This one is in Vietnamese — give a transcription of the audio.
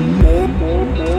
Música